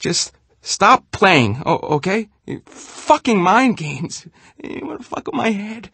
Just stop playing, okay? Fucking mind games. You wanna fuck with my head?